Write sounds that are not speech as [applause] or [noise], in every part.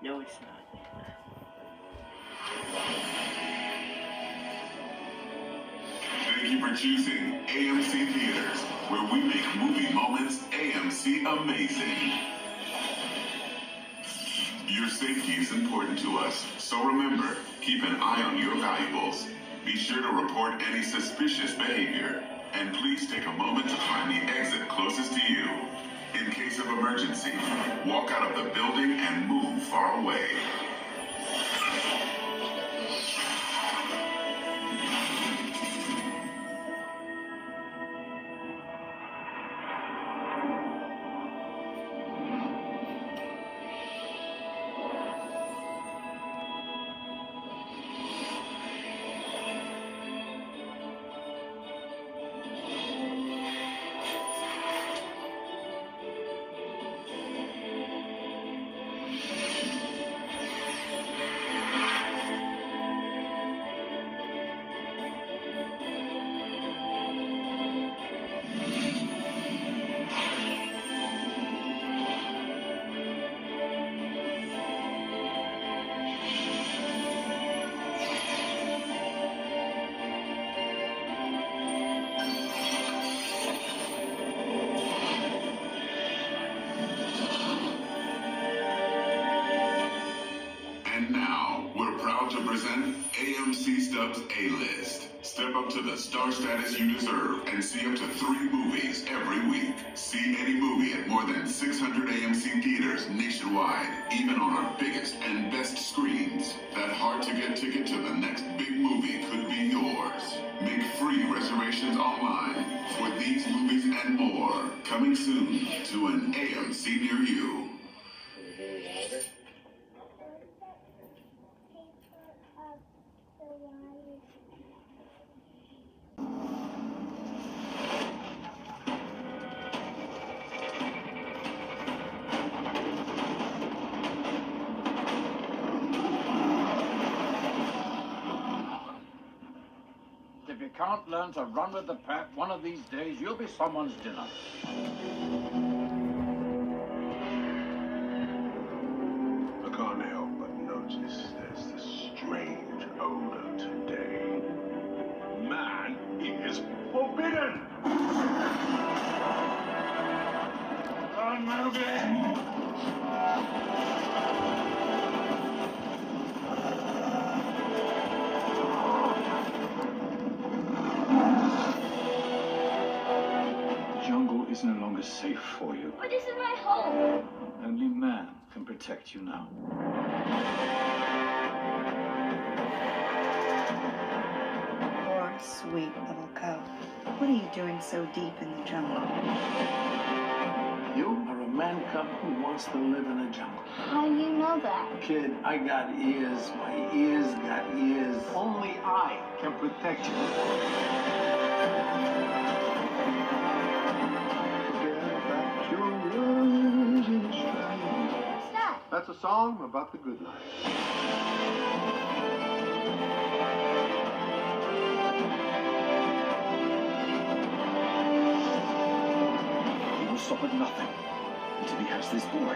No, it's not. Thank you for choosing AMC Theaters, where we make movie moments AMC amazing. Your safety is important to us, so remember, keep an eye on your valuables. Be sure to report any suspicious behavior, and please take a moment to find the exit closest to you. In case of emergency, walk out of the building and move far away. AMC Stubs A-List. Step up to the star status you deserve and see up to three movies every week. See any movie at more than 600 AMC theaters nationwide, even on our biggest and best screens. That hard-to-get ticket to the next big movie could be yours. Make free reservations online for these movies and more. Coming soon to an AMC near you. If you can't learn to run with the pack, one of these days you'll be someone's dinner. Is forbidden! Run, Mowgli! The jungle is no longer safe for you. But this is my home. Only man can protect you now. Sweet little cub. What are you doing so deep in the jungle? You are a man cub who wants to live in a jungle. How do you know that? Kid, I got ears. My ears got ears. Only I can protect you. What's that? That's a song about the good life. Stop at nothing until he has this boy.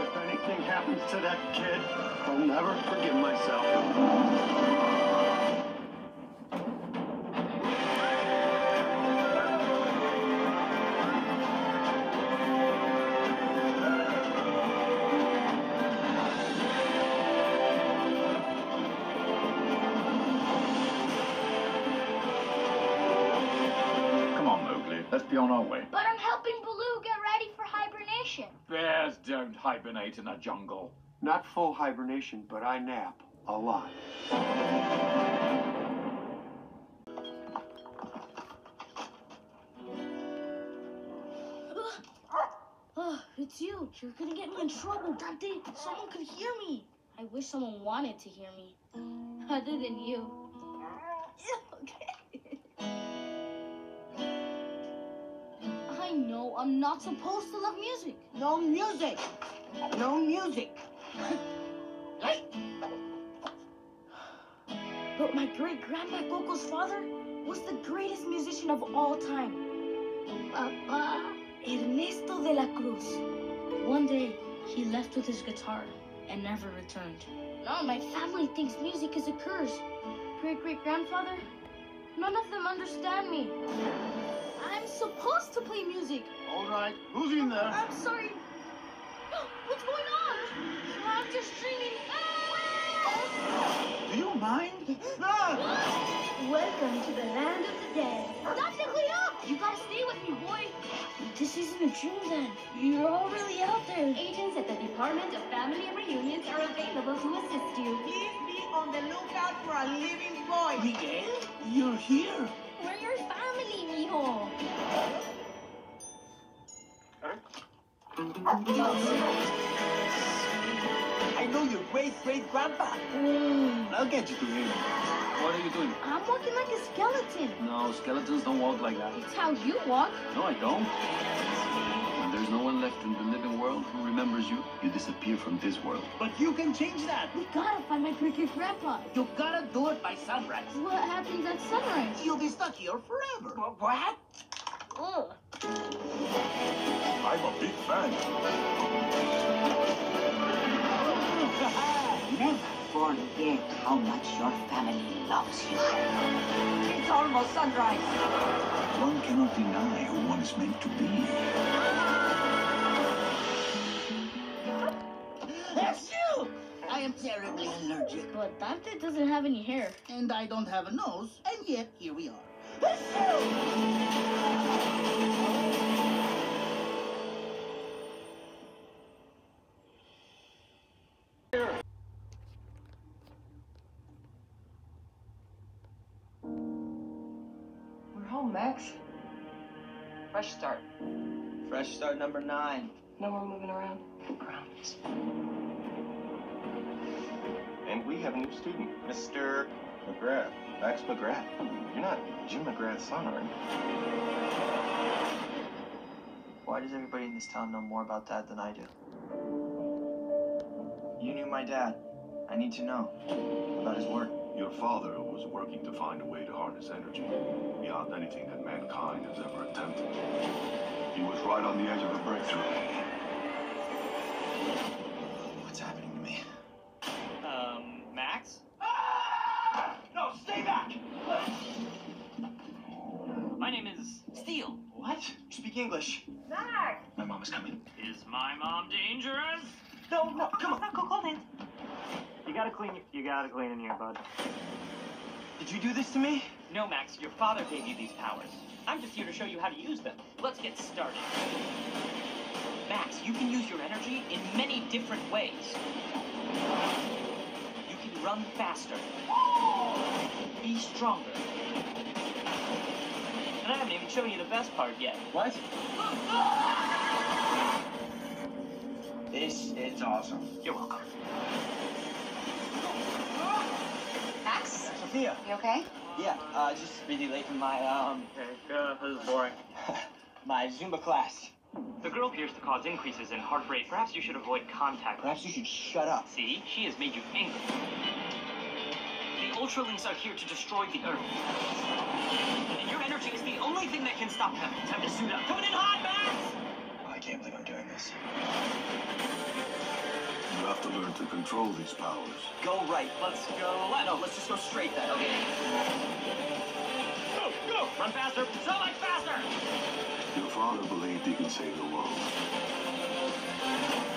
If anything happens to that kid, I'll never forgive myself. Hibernate in a jungle. Not full hibernation, but I nap a lot. Oh, it's you. You're gonna get me in trouble, Dante. Someone could hear me. I wish someone wanted to hear me. [laughs] Other than you. [laughs] okay. I know I'm not supposed to love music. No music. No music. But my great grandpa Coco's father was the greatest musician of all time. Papa. Ernesto de la Cruz. One day, he left with his guitar. and never returned. Now my family thinks music is a curse. Great great grandfather, none of them understand me. I'm supposed to play music. All right, who's in there? I'm sorry. I'm just dreaming. Do you mind? Ah! Welcome to the land of the dead. Dr. Cleo! You gotta stay with me, boy. This isn't a dream then. You're all really out there. Agents at the Department of Family Reunions are available to assist you. Please be on the lookout for a living boy. Miguel, you're here. We're your family, mijo. I know your great great grandpa. Mm, I'll get you to him. What are you doing? I'm walking like a skeleton. No, skeletons don't walk like that. It's how you walk. No, I don't. When there's no one left in the living world who remembers you, you disappear from this world. But you can change that. We gotta find my great great grandpa. You gotta do it by sunrise. What happens at sunrise? You'll be stuck here forever. What? Ugh. I'm a big fan. Never forget how much your family loves you. It's almost sunrise. One cannot deny who one is meant to be. That's you! I am terribly allergic. But Dante doesn't have any hair. And I don't have a nose, and yet here we are. That's you! Home, Max. Fresh start. Fresh start number nine. No more moving around. Promise. And we have a new student, Mr. McGrath. Max McGrath. You're not Jim McGrath's son, are you? Why does everybody in this town know more about Dad than I do? You knew my dad. I need to know about his work. Your father was working to find a way to harness energy beyond anything that mankind has ever attempted. He was right on the edge of a breakthrough. What's happening to me? Um, Max? No, stay back! My name is Steel. What? Speak English. Mark! My mom is coming. Is my mom dangerous? No, no, come on. Go, go, in. You gotta clean. You gotta clean in here, bud. Did you do this to me? No, Max. Your father gave you these powers. I'm just here to show you how to use them. Let's get started. Max, you can use your energy in many different ways. You can run faster. Be stronger. And I haven't even shown you the best part yet. What? This is awesome. You're welcome. Max, Sophia. you okay? Yeah, uh, just really late for my, um, [laughs] Okay, uh, this is boring. [laughs] my Zumba class. The girl appears to cause increases in heart rate. Perhaps you should avoid contact. Perhaps you should shut up. See, she has made you angry. The Ultralinks are here to destroy the Earth. And your energy is the only thing that can stop them. Time to suit up. Coming in hot, Max! I can't believe I'm doing this. You have to learn to control these powers. Go right. Let's go left. No, let's just go straight then. Okay. Go, go! Run faster. So much faster! Your father believed he could save the world.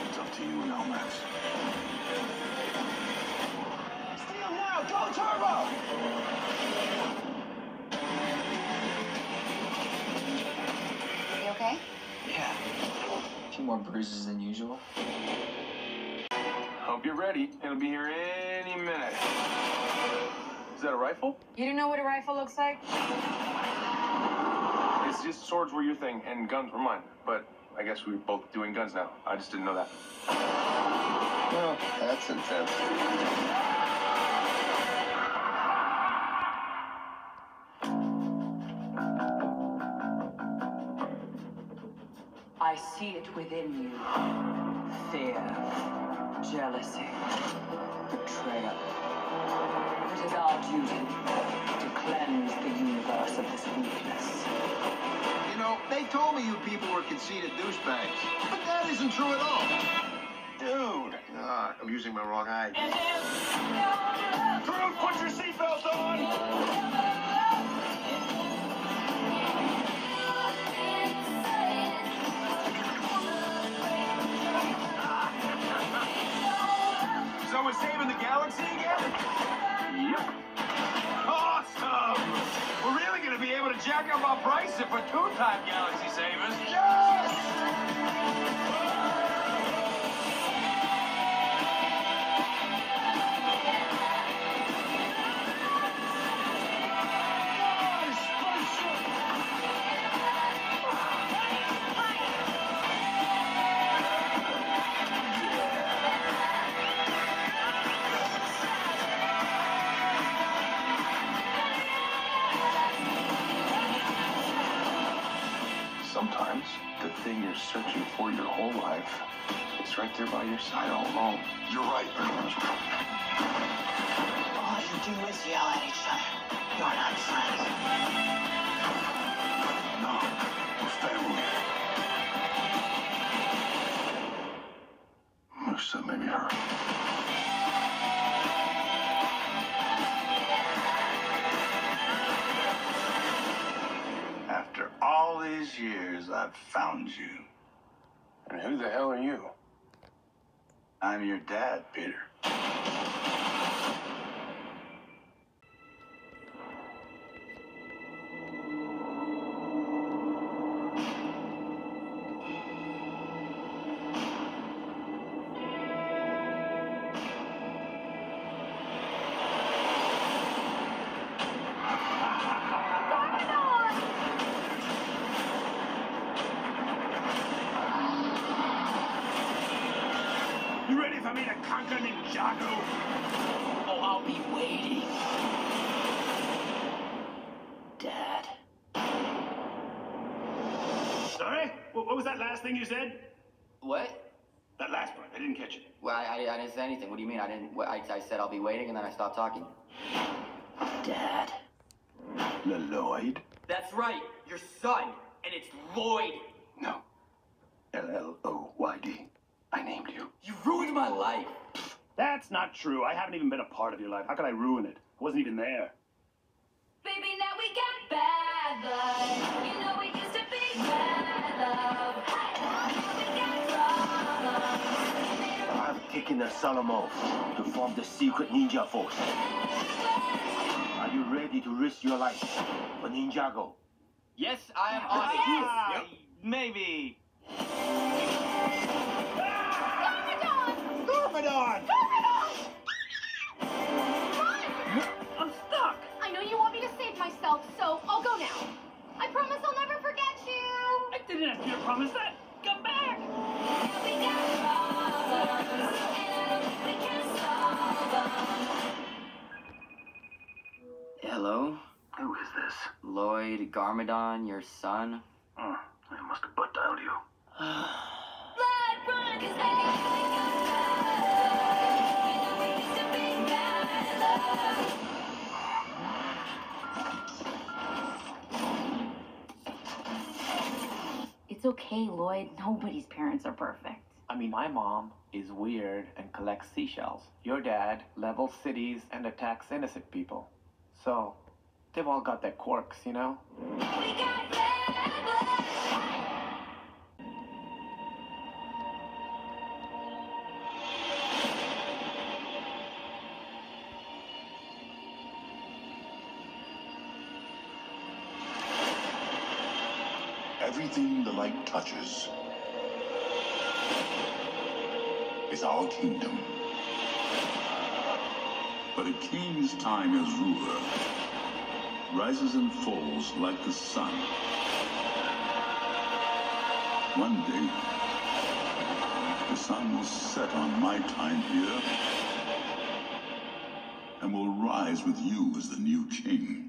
It's up to you now, Max. Steel now! Go turbo! You okay? Yeah. A few more bruises than usual. Hope you're ready. It'll be here any minute. Is that a rifle? You don't know what a rifle looks like? It's just swords were your thing and guns were mine. But I guess we're both doing guns now. I just didn't know that. Well, that's intense. Were conceited douchebags. But that isn't true at all. Dude! Ah, I'm using my wrong eye. Crew, put your seatbelts on! So we're saving the galaxy again? Yep. Awesome! We're really gonna be able to jack up our price if we're two-time galaxy savers. Yes! Searching for your whole life is right there by your side all along. You're right, All you do is yell at each other. You're not friends. No, we're family. Except maybe her. I've found you. And who the hell are you? I'm your dad, Peter. For me to conquer Ninjago? Oh, I'll be waiting. Dad. Sorry? What, was that last thing you said? What? That last part. I didn't catch it. Well, I, I, I didn't say anything. What do you mean? I didn't. I, I said I'll be waiting, and then I stopped talking. Dad. Lloyd? That's right. Your son, and it's Lloyd. No. L-L-O-Y-D. I named you. You ruined my life. That's not true. I haven't even been a part of your life. How could I ruin it? I wasn't even there. Baby, now we got bad blood. You know it used to be bad love. We got. I'm taking the Salamo to form the secret ninja force. Are you ready to risk your life for Ninjago? Yes, I am on it. Ah! Maybe. Garmadon! I'm stuck. I know you want me to save myself, so I'll go now. I promise I'll never forget you. I didn't ask you to promise that. Come back! We got problems, and we can solve them. Hello, Who is this? Lloyd Garmadon, your son. Hmm, I must have butt dialed you. [sighs] okay, Lloyd. Nobody's parents are perfect. I mean, my mom is weird and collects seashells. Your dad levels cities and attacks innocent people. So, they've all got their quirks, you know? The light touches is our kingdom. But a king's time as ruler rises and falls like the sun. One day, the sun will set on my time here and will rise with you as the new king.